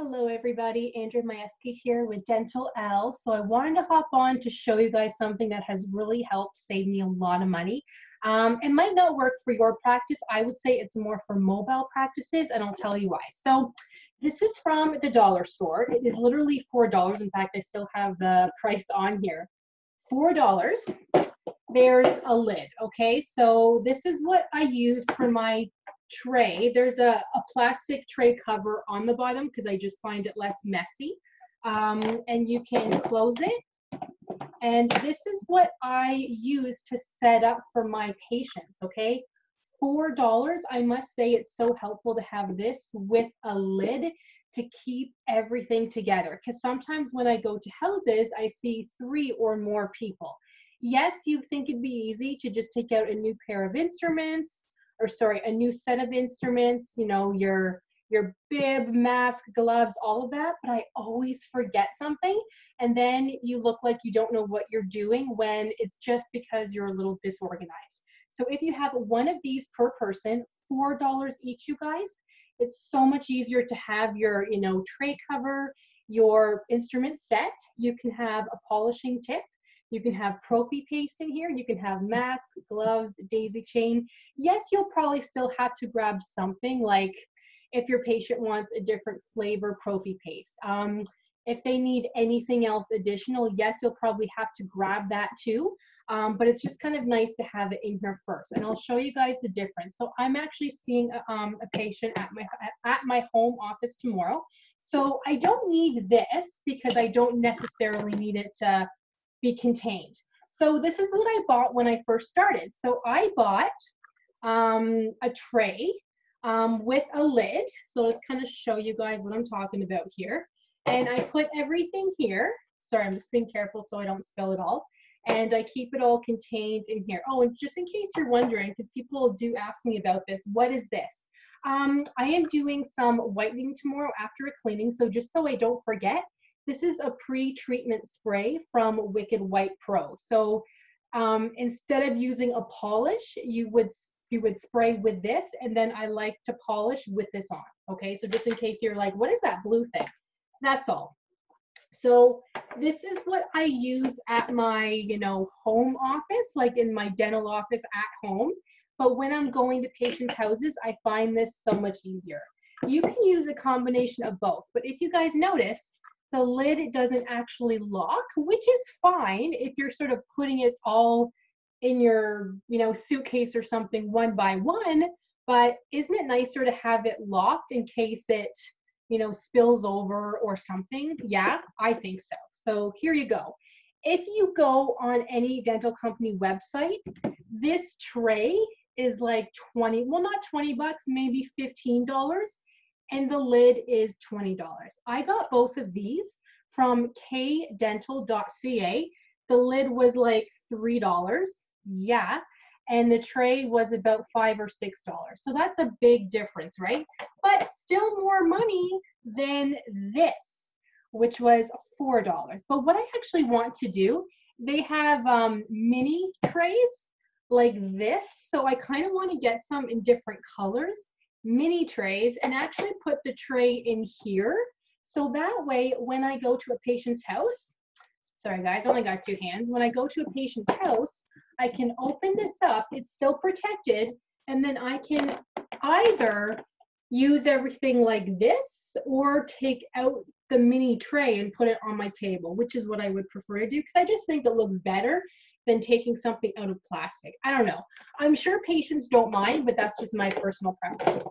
Hello everybody, Andrea Majewski here with Dentalelle. So I wanted to hop on to show you guys something that has really helped save me a lot of money. Um, it might not work for your practice. I would say it's more for mobile practices and I'll tell you why. So this is from the dollar store. It is literally $4. In fact, I still have the price on here. $4. There's a lid, okay? So this is what I use for my tray. There's a, a plastic tray cover on the bottom because I just find it less messy. Um, and you can close it. And this is what I use to set up for my patients, okay? $4, I must say it's so helpful to have this with a lid to keep everything together. Because sometimes when I go to houses, I see three or more people. Yes, you think it'd be easy to just take out a new pair of instruments, or sorry, a new set of instruments, you know, your your bib, mask, gloves, all of that, but I always forget something. And then you look like you don't know what you're doing when it's just because you're a little disorganized. So if you have one of these per person, $4 each, you guys, it's so much easier to have your, you know, tray cover, your instrument set. You can have a polishing tip you can have prophy paste in here. You can have mask, gloves, daisy chain. Yes, you'll probably still have to grab something like if your patient wants a different flavor prophy paste. Um, if they need anything else additional, yes, you'll probably have to grab that too. Um, but it's just kind of nice to have it in here first. And I'll show you guys the difference. So I'm actually seeing a, um, a patient at my, at my home office tomorrow. So I don't need this because I don't necessarily need it to be contained. So this is what I bought when I first started. So I bought um, a tray um, with a lid. So I'll just kind of show you guys what I'm talking about here. And I put everything here. Sorry, I'm just being careful so I don't spill it all. And I keep it all contained in here. Oh, and just in case you're wondering, because people do ask me about this, what is this? Um, I am doing some whitening tomorrow after a cleaning. So just so I don't forget, this is a pre-treatment spray from Wicked White Pro. So um, instead of using a polish, you would you would spray with this, and then I like to polish with this on. Okay, so just in case you're like, what is that blue thing? That's all. So this is what I use at my, you know, home office, like in my dental office at home. But when I'm going to patients' houses, I find this so much easier. You can use a combination of both. But if you guys notice, the lid doesn't actually lock, which is fine if you're sort of putting it all in your, you know, suitcase or something one by one. But isn't it nicer to have it locked in case it, you know, spills over or something? Yeah, I think so. So here you go. If you go on any dental company website, this tray is like 20, well, not 20 bucks, maybe $15 and the lid is $20. I got both of these from kdental.ca. The lid was like $3. Yeah. And the tray was about five or six dollars. So that's a big difference, right? But still more money than this, which was four dollars. But what I actually want to do, they have um, mini trays like this. So I kind of want to get some in different colors mini trays and actually put the tray in here. So that way, when I go to a patient's house, sorry guys, I only got two hands. When I go to a patient's house, I can open this up, it's still protected, and then I can either use everything like this or take out the mini tray and put it on my table, which is what I would prefer to do because I just think it looks better than taking something out of plastic. I don't know. I'm sure patients don't mind, but that's just my personal preference.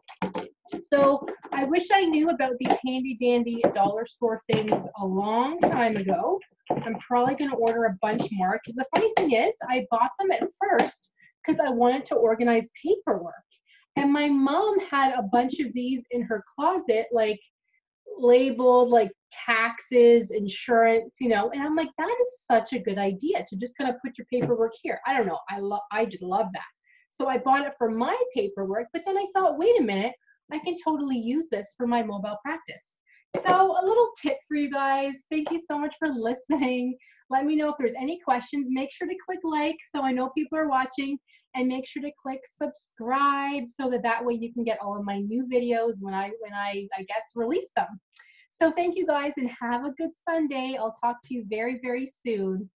So I wish I knew about these handy dandy dollar store things a long time ago. I'm probably going to order a bunch more because the funny thing is I bought them at first because I wanted to organize paperwork. And my mom had a bunch of these in her closet, like labeled like taxes, insurance, you know, and I'm like, that is such a good idea to just kind of put your paperwork here. I don't know. I love, I just love that. So I bought it for my paperwork, but then I thought, wait a minute, I can totally use this for my mobile practice. So a little tip for you guys. Thank you so much for listening. Let me know if there's any questions. Make sure to click like so I know people are watching and make sure to click subscribe so that that way you can get all of my new videos when I when I I guess release them. So thank you guys and have a good Sunday. I'll talk to you very, very soon.